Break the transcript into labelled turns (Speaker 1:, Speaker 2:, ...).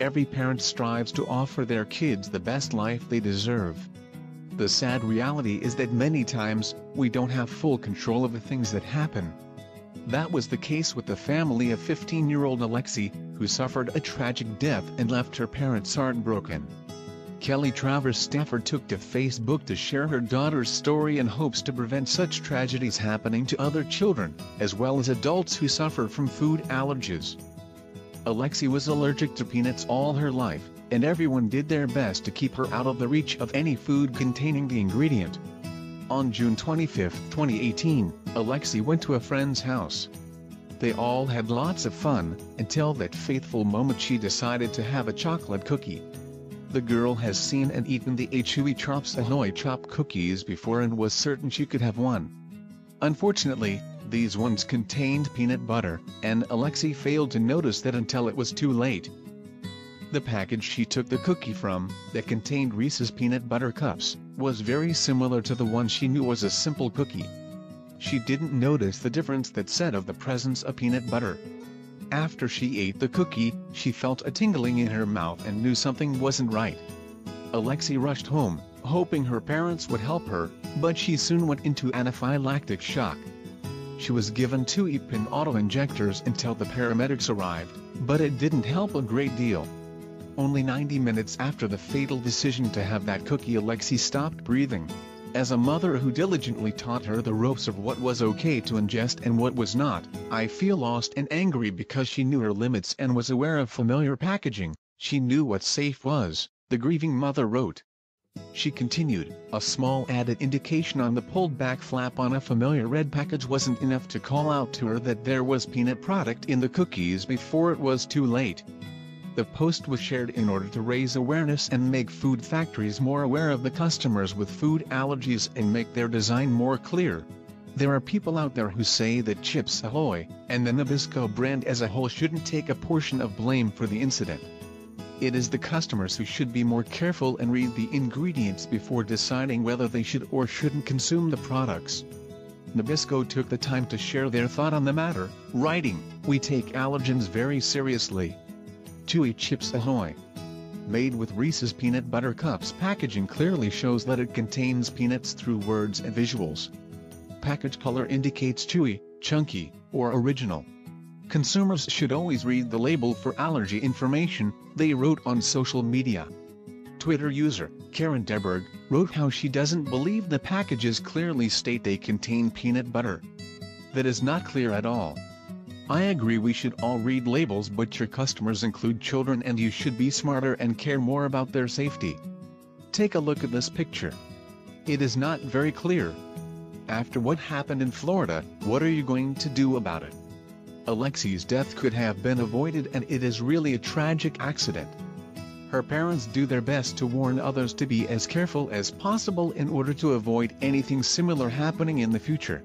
Speaker 1: every parent strives to offer their kids the best life they deserve. The sad reality is that many times, we don't have full control of the things that happen. That was the case with the family of 15-year-old Alexi, who suffered a tragic death and left her parents heartbroken. Kellie Travers-Stafford took to Facebook to share her daughter's story in hopes to prevent such tragedies happening to other children, as well as adults who suffer from food allergies. Alexi was allergic to peanuts all her life, and everyone did their best to keep her out of the reach of any food containing the ingredient. On June 25, 2018, Alexi went to a friend's house. They all had lots of fun, until that faithful moment she decided to have a chocolate cookie. The girl has seen and eaten the Chewy Chips Ahoy Chop cookies before and was certain she could have one. Unfortunately, these ones contained peanut butter, and Alexi failed to notice that until it was too late. The package she took the cookie from, that contained Reese's peanut butter cups, was very similar to the one she knew was a simple cookie. She didn't notice the difference that said of the presence of peanut butter. After she ate the cookie, she felt a tingling in her mouth and knew something wasn't right. Alexi rushed home, hoping her parents would help her, but she soon went into anaphylactic shock. She was given two EpiPen auto-injectors until the paramedics arrived, but it didn't help a great deal. Only 90 minutes after the fatal decision to have that cookie Alexi stopped breathing. As a mother who diligently taught her the ropes of what was okay to ingest and what was not, I feel lost and angry because she knew her limits and was aware of familiar packaging, she knew what safe was, the grieving mother wrote. She continued, a small added indication on the pulled back flap on a familiar red package wasn't enough to call out to her that there was peanut product in the cookies before it was too late. The post was shared in order to raise awareness and make food factories more aware of the customers with food allergies and make their design more clear. There are people out there who say that Chips Ahoy, and the Nabisco brand as a whole shouldn't take a portion of blame for the incident. It is the customers who should be more careful and read the ingredients before deciding whether they should or shouldn't consume the products. Nabisco took the time to share their thought on the matter, writing, We take allergens very seriously. Chewy Chips Ahoy. Made with Reese's Peanut Butter Cups packaging clearly shows that it contains peanuts through words and visuals. Package color indicates chewy, chunky, or original. Consumers should always read the label for allergy information, they wrote on social media. Twitter user, Karen Deberg, wrote how she doesn't believe the packages clearly state they contain peanut butter. That is not clear at all. I agree we should all read labels but your customers include children and you should be smarter and care more about their safety. Take a look at this picture. It is not very clear. After what happened in Florida, what are you going to do about it? Alexi's death could have been avoided and it is really a tragic accident. Her parents do their best to warn others to be as careful as possible in order to avoid anything similar happening in the future.